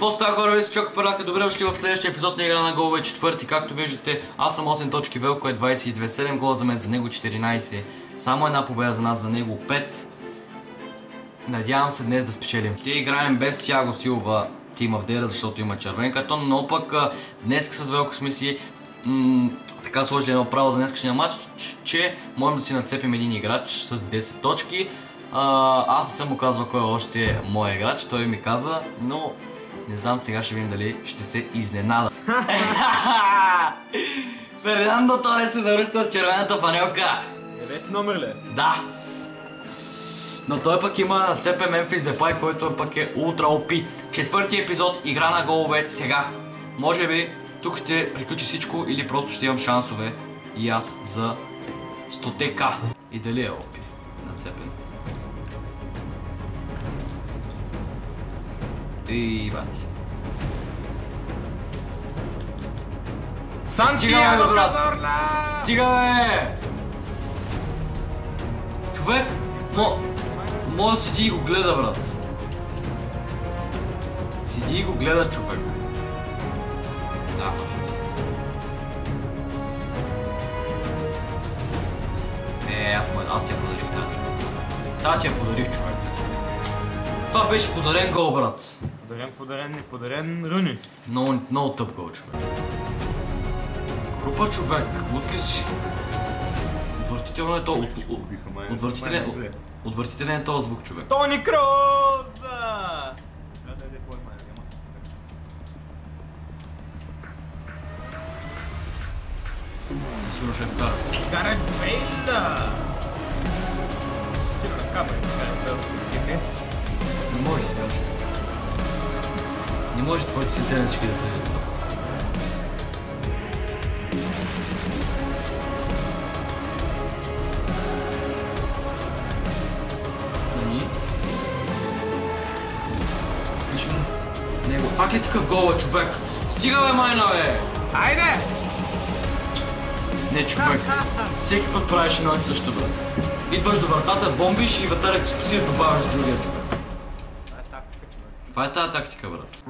Какво става хора, ви се чока пърнака, добре дошли в следващия епизод на Игра на голове, четвърти, както виждате, аз съм 8 точки, Велко е 22, 7 гола за мен, за него 14, само една победа за нас, за него 5. Надявам се днес да спечелим. Те играем без Тяго Силва, of Data, защото има червен картон, но пък днес с Велко сме си така сложили едно право за днескашния матч, че можем да си нацепим един играч с 10 точки. Аз не съм му казал кой е още моят играч, той ми каза, но не знам сега ще видим дали ще се изненада. Фернандо Торес се завръща с червената фанелка. Девети номер ли? е? Да. Но той пък има на ЦП Мемфис Депай, който е пък е ултра OP. Четвърти епизод, игра на голове сега. Може би тук ще приключи всичко или просто ще имам шансове и аз за 100к. И дали е OP нацепен? И бати. Сантьяго брат. Казорла! Стига бе! Човек, мо... Може да седи и го гледа, брат. Седи и го гледа, човек. Да. Е, аз, аз ти я подарих тази човек. Та ти я подарих, човек. Това беше подарен гол, брат. Подарен, подарен, не подарен, Руни. Много, много тъп гол, човек. Група човек, лут ли си? Отвратително е то. От, отвратителен, е този звук, човек. Тони Кроза! Няма. Със сигурно ще е вкара. Гарет Бейла! Ти ръка, бе, може така Не може твоите сентенцички да влизат. него. Пак ли такъв гол, бе, човек? Стига, бе, майна, бе! Айде! Не, човек. Всеки път правиш едно и също, брат. Идваш до вратата, бомбиш и вратарят спаси да добавяш другия човек. Това е тази тактика, брат.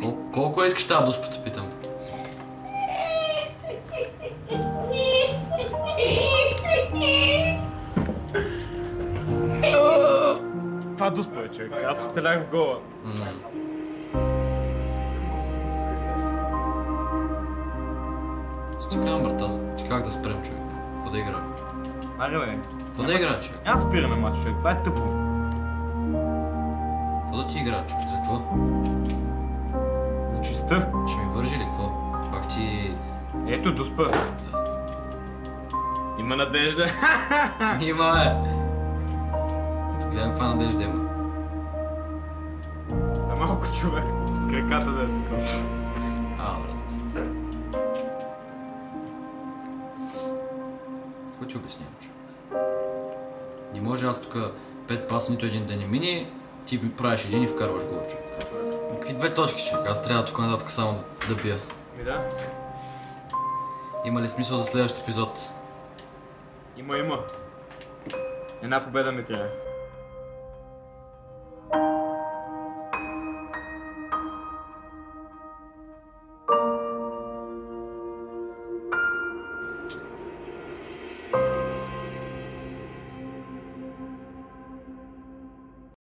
Кол- колко искаш тази дуспата, питам? Бе, човек. Аз стрелях в гола. Стиглям, брат, аз ти как да спрем, човек? Какво да игра? Аре, бе. Какво да игра, човек? Няма спираме мач, човек. Това е тъпо. Какво да ти игра, човек? За какво? За чиста. Ще ми вържи ли какво? Пак ти... Ето дуспа. Има надежда. Нима е! Гледам каква надежда има. За малко човек. С краката да е такова. А, брат. Какво ти обяснявам, човек? Не може аз тук пет паса, нито един да не мине, ти ми правиш един и вкарваш гол, човек. Какви две точки, човек? Аз трябва тук нататък само да, да бия. Ми да. Има ли смисъл за следващия епизод? Има, има. Една победа ми трябва.